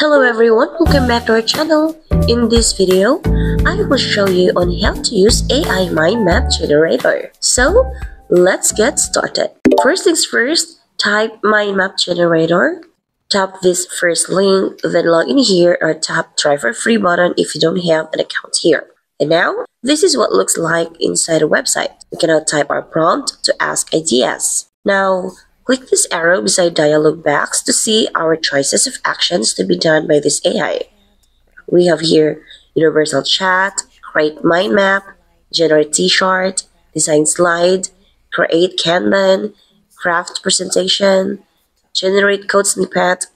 Hello everyone, welcome back to our channel. In this video, I will show you on how to use AI mind map generator. So, let's get started. First things first, type mind map generator. Tap this first link, then log in here or tap try for free button if you don't have an account here. And now, this is what looks like inside the website. We can now type our prompt to ask ideas. Now, Click this arrow beside dialog box to see our choices of actions to be done by this AI. We have here universal chat, create mind map, generate t-shirt, design slide, create Kanban, craft presentation, generate code snippet,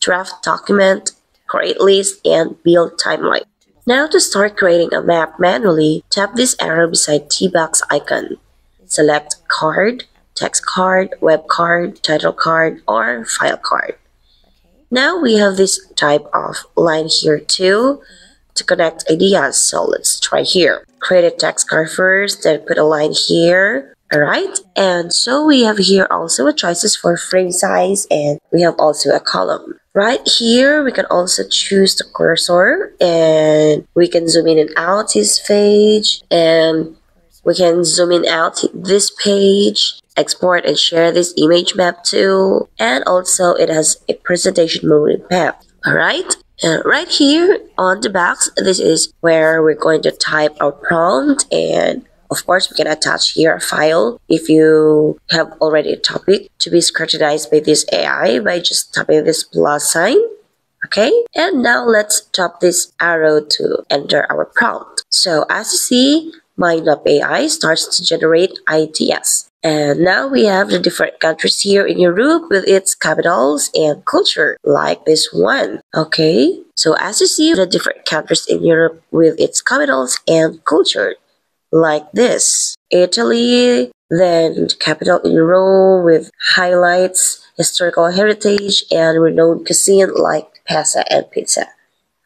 draft document, create list, and build timeline. Now to start creating a map manually, tap this arrow beside T-box icon. Select card, text card, web card, title card, or file card. Okay. Now we have this type of line here too to connect ideas. So let's try here. Create a text card first, then put a line here. Alright, and so we have here also a choices for frame size and we have also a column. Right here, we can also choose the cursor and we can zoom in and out this page and we can zoom in out this page export and share this image map too. And also it has a presentation mode map. Alright, and uh, right here on the box, this is where we're going to type our prompt and of course, we can attach here a file if you have already a topic to be scrutinized by this AI by just tapping this plus sign. Okay, and now let's tap this arrow to enter our prompt. So as you see, AI starts to generate ideas. And now we have the different countries here in Europe with its capitals and culture, like this one. Okay, so as you see, the different countries in Europe with its capitals and culture, like this. Italy, then capital in Rome with highlights, historical heritage, and renowned cuisine like pasta and pizza.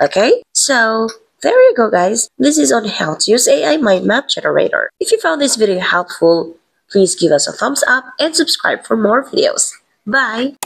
Okay, so there you go guys. This is on how to use AI mind map generator. If you found this video helpful, Please give us a thumbs up and subscribe for more videos. Bye!